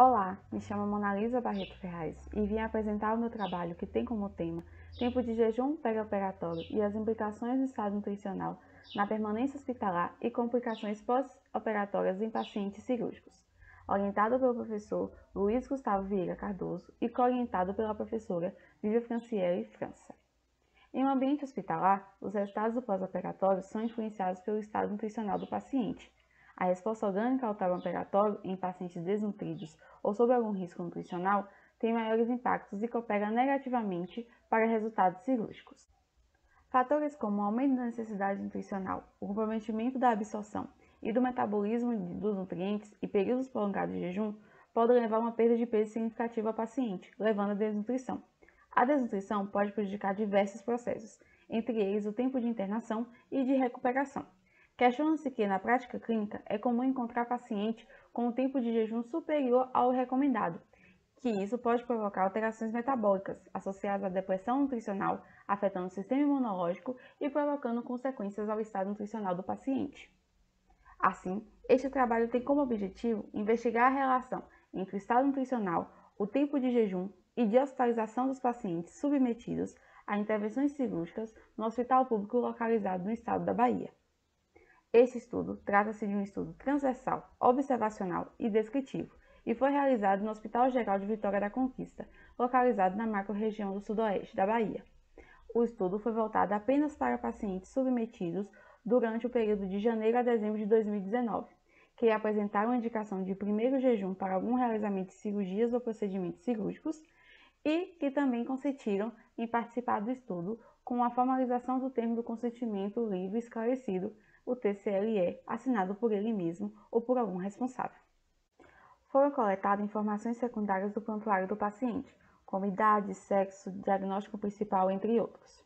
Olá, me chamo Monalisa Barreto Ferraz e vim apresentar o meu trabalho que tem como tema Tempo de jejum perioperatório e as implicações do estado nutricional na permanência hospitalar e complicações pós-operatórias em pacientes cirúrgicos, orientado pelo professor Luiz Gustavo Vieira Cardoso e co-orientado pela professora Vivian Franciele França. Em um ambiente hospitalar, os resultados do pós-operatório são influenciados pelo estado nutricional do paciente, a resposta orgânica ao trauma operatório em pacientes desnutridos ou sob algum risco nutricional tem maiores impactos e coopera negativamente para resultados cirúrgicos. Fatores como o aumento da necessidade nutricional, o comprometimento da absorção e do metabolismo dos nutrientes e períodos prolongados de jejum podem levar a uma perda de peso significativa ao paciente, levando à desnutrição. A desnutrição pode prejudicar diversos processos, entre eles o tempo de internação e de recuperação. Questiona-se que, na prática clínica, é comum encontrar paciente com um tempo de jejum superior ao recomendado, que isso pode provocar alterações metabólicas associadas à depressão nutricional, afetando o sistema imunológico e provocando consequências ao estado nutricional do paciente. Assim, este trabalho tem como objetivo investigar a relação entre o estado nutricional, o tempo de jejum e de hospitalização dos pacientes submetidos a intervenções cirúrgicas no hospital público localizado no estado da Bahia. Esse estudo trata-se de um estudo transversal, observacional e descritivo, e foi realizado no Hospital Geral de Vitória da Conquista, localizado na macro-região do sudoeste da Bahia. O estudo foi voltado apenas para pacientes submetidos durante o período de janeiro a dezembro de 2019, que apresentaram indicação de primeiro jejum para algum realizamento de cirurgias ou procedimentos cirúrgicos e que também consentiram em participar do estudo com a formalização do termo do consentimento livre esclarecido o TCLE assinado por ele mesmo ou por algum responsável. Foram coletadas informações secundárias do prontuário do paciente, como idade, sexo, diagnóstico principal, entre outros.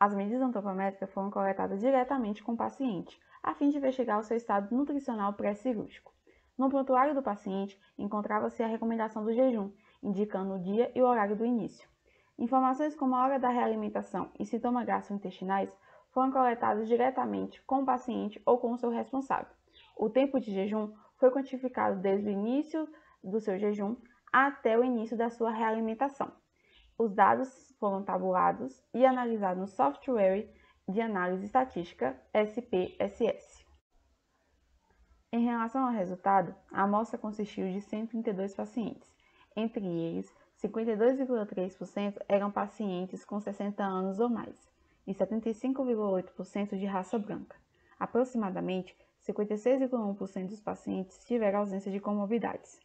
As medidas antropométricas foram coletadas diretamente com o paciente, a fim de investigar o seu estado nutricional pré-cirúrgico. No prontuário do paciente encontrava-se a recomendação do jejum, indicando o dia e o horário do início. Informações como a hora da realimentação e sintomas gastrointestinais foram coletados diretamente com o paciente ou com o seu responsável. O tempo de jejum foi quantificado desde o início do seu jejum até o início da sua realimentação. Os dados foram tabulados e analisados no software de análise estatística SPSS. Em relação ao resultado, a amostra consistiu de 132 pacientes. Entre eles, 52,3% eram pacientes com 60 anos ou mais e 75,8% de raça branca. Aproximadamente 56,1% dos pacientes tiveram ausência de comorbidades.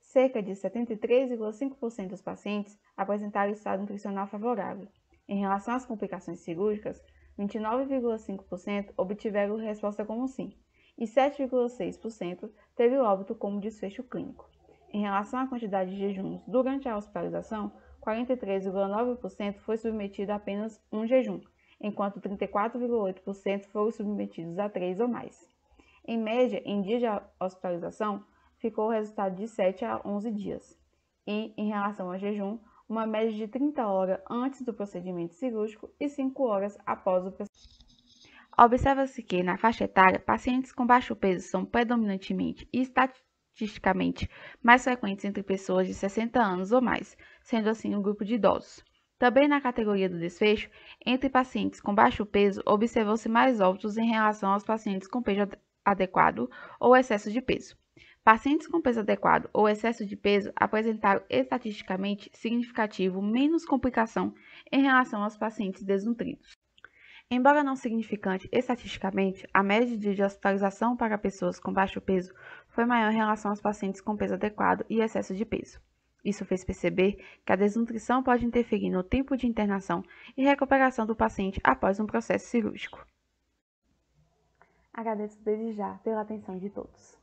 Cerca de 73,5% dos pacientes apresentaram estado nutricional favorável. Em relação às complicações cirúrgicas, 29,5% obtiveram resposta como sim, e 7,6% teve óbito como desfecho clínico. Em relação à quantidade de jejuns durante a hospitalização, 43,9% foi submetido a apenas um jejum, enquanto 34,8% foram submetidos a três ou mais. Em média, em dias de hospitalização, ficou o resultado de 7 a 11 dias. E, em relação ao jejum, uma média de 30 horas antes do procedimento cirúrgico e 5 horas após o procedimento. Observa-se que, na faixa etária, pacientes com baixo peso são predominantemente e estatisticamente mais frequentes entre pessoas de 60 anos ou mais, sendo assim um grupo de idosos. Também na categoria do desfecho, entre pacientes com baixo peso, observou-se mais óbitos em relação aos pacientes com peso adequado ou excesso de peso. Pacientes com peso adequado ou excesso de peso apresentaram estatisticamente significativo menos complicação em relação aos pacientes desnutridos. Embora não significante estatisticamente, a média de hospitalização para pessoas com baixo peso foi maior em relação aos pacientes com peso adequado e excesso de peso. Isso fez perceber que a desnutrição pode interferir no tempo de internação e recuperação do paciente após um processo cirúrgico. Agradeço desde já pela atenção de todos.